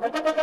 ¡Gracias!